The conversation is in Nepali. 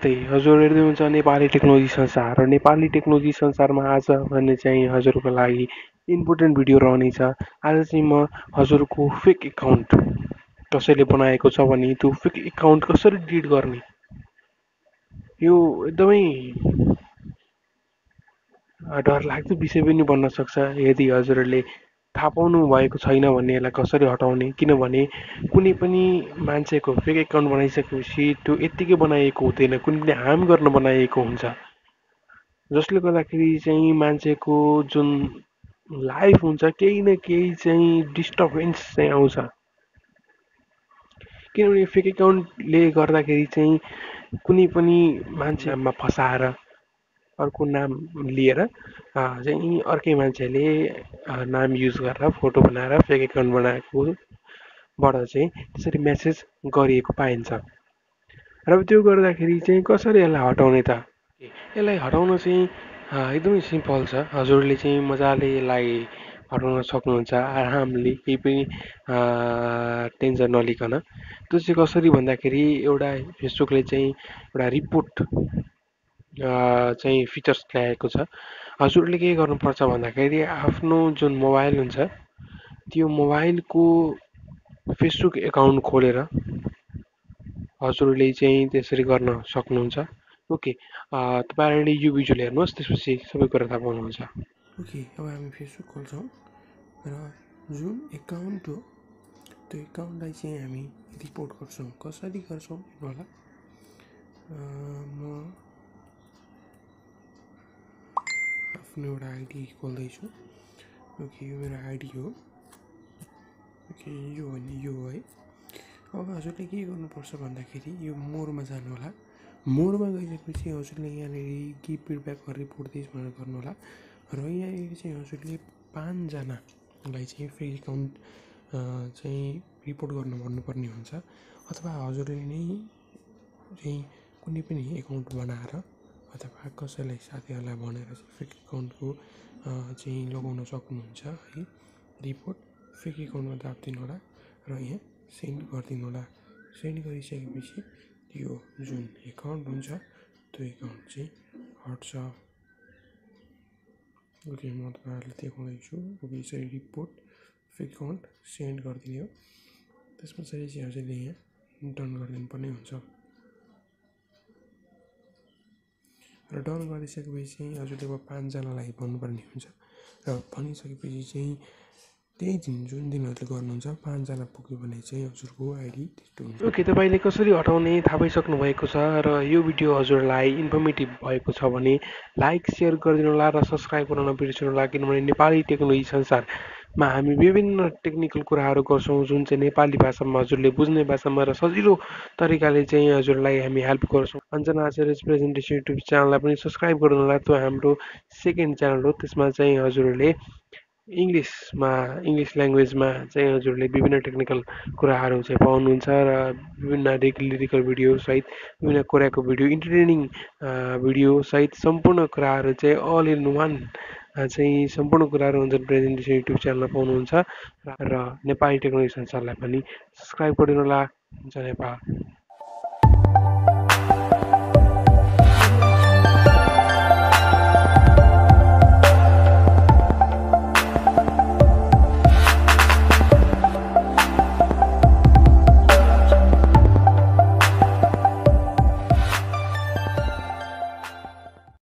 नमस्ते हजुर हेर्दै हुन्छ नेपाली टेक्नोलोजी संसार। र नेपाली टेक्नोलोजी संसारमा आज भने चाहिँ हजुरको लागि इम्पोर्टेन्ट भिडियो रहनेछ आज चाहिँ म हजुरको फेक एकाउन्ट कसैले बनाएको छ भने त्यो फेक एकाउन्ट कसरी डिलिट गर्ने? यो एकदमै डरलाग्दो विषय पनि बन्न सक्छ। यदि हजुरहरूले थाहा पाउनु भएको छैन भने यसलाई कसरी हटाउने? किनभने कुनै पनि मान्छेको फेक एकाउन्ट बनाइसकेपछि त्यो यत्तिकै बनाइएको हुँदैन कुनै पनि हार्म गर्न बनाइएको हुन्छ। जसले गर्दाखेरि चाहिँ मान्छेको जुन लाइफ हुन्छ केही न केही चाहिँ डिस्टर्बेन्स चाहिँ आउँछ। किनभने फेक एकाउन्टले गर्दाखेरि चाहिँ कुनै पनि मान्छेमा फसाएर अर्को नाम लिएर चाहिँ अर्कै मान्छेले नाम युज गरेर फोटो बनाएर फेक एकाउन्ट बनाएकोबाट चाहिँ त्यसरी म्यासेज गरिएको पाइन्छ। र त्यो गर्दाखेरि चाहिँ कसरी यसलाई हटाउने त? यसलाई हटाउन चाहिँ एकदमै सिम्पल छ। हजुरले चाहिँ मजाले यसलाई हटाउन सक्नुहुन्छ। आरामले केही पनि टेन्सन नलिकन। त्यो चाहिँ कसरी भन्दाखेरि एउटा फेसबुकले चाहिँ एउटा रिपोर्ट चाहिँ फिचर्स ल्याएको छ। हजुरले के गर्नुपर्छ भन्दाखेरि आफ्नो जुन मोबाइल हुन्छ त्यो मोबाइलको फेसबुक एकाउन्ट खोलेर हजुरले चाहिँ त्यसरी गर्न सक्नुहुन्छ। ओके तपाईँहरूले यो भिजुअल हेर्नुहोस् त्यसपछि सबै कुरा थाहा पाउनुहुन्छ। ओके अब हामी फेसबुक खोल्छौँ र जुन एकाउन्ट हो त्यो एकाउन्टलाई चाहिँ हामी रिपोर्ट गर्छौँ। कसरी गर्छौँ होला? म आफ्नो एउटा आइडी खोल्दैछु। ओके यो मेरो आइडी हो। ओके यो भने यो है। अब हजुरले के गर्नुपर्छ भन्दाखेरि यो मोरमा जानु होला मोरमा गइसकेपछि हजुरले यहाँनिर कि फिडब्याक रिपोर्ट दिस भनेर गर्नु होला र यहाँनिर चाहिँ हजुरले पाँचजनालाई चाहिँ फेक एकाउन्ट चाहिँ रिपोर्ट गर्नु भन्नुपर्ने हुन्छ। अथवा हजुरले नै चाहिँ कुनै पनि एकाउन्ट बनाएर अथवा कसैलाई साथीहरूलाई भनेर चाहिँ फेक एकाउन्टको चाहिँ लगाउन सक्नुहुन्छ है। रिपोर्ट फेक एकाउन्टमा दाबिदिनु होला र यहाँ सेन्ड गरिदिनु होला। सेन्ड गरिसकेपछि त्यो जुन एकाउन्ट हुन्छ त्यो एकाउन्ट चाहिँ हट्छ। ओके म तपाईँहरूलाई देखाउँदैछु। ओके यसरी रिपोर्ट फेक एकाउन्ट सेन्ड गरिदिने हो। त्यस पछाडि चाहिँ हजुरले यहाँ डन गरिदिनु पर्ने हुन्छ। र डन गरिसकेपछि चाहिँ हजुरले अब पाँचजनालाई भन्नुपर्ने हुन्छ। र भनिसकेपछि चाहिँ त्यही दिन जुन दिन हजुरले गर्नुहुन्छ पाँचजना पुग्यो भने चाहिँ हजुरको आइडी त्यस्तो हुन्छ। ओके तपाईँले कसरी हटाउने थाहा पाइसक्नु भएको छ र यो भिडियो हजुरलाई इन्फर्मेटिभ भएको छ भने लाइक सेयर गरिदिनु होला र सब्सक्राइब गर्न नबिर्सनु होला किनभने नेपाली टेक्नोलोजी संसार मा हामी विभिन्न टेक्निकल कुराहरू गर्छौँ जुन चाहिँ नेपाली भाषामा हजुरले बुझ्ने भाषामा र सजिलो तरिकाले चाहिँ हजुरलाई हामी हेल्प गर्छौँ। अञ्जना आचार्य प्रेजेन्टेसन युट्युब च्यानललाई पनि सब्सक्राइब गर्नु होला त्यो हाम्रो सेकेन्ड च्यानल हो। त्यसमा चाहिँ हजुरहरूले इङ्ग्लिसमा इङ्ग्लिस ल्याङ्ग्वेजमा चाहिँ हजुरले विभिन्न टेक्निकल कुराहरू चाहिँ पाउनुहुन्छ र विभिन्न लिरिकल भिडियो सहित विभिन्न कुराको भिडियो इन्टरटेनिङ भिडियो सहित सम्पूर्ण कुराहरू चाहिँ अल इन वान चाहिँ सम्पूर्ण कुराहरू हुन्छ प्रेजेन्टेसन युट्युब च्यानलमा पाउनुहुन्छ र नेपाली टेक्नोलोजी संसारलाई पनि सब्सक्राइब गरिदिनु होला। हुन्छ नेपाल।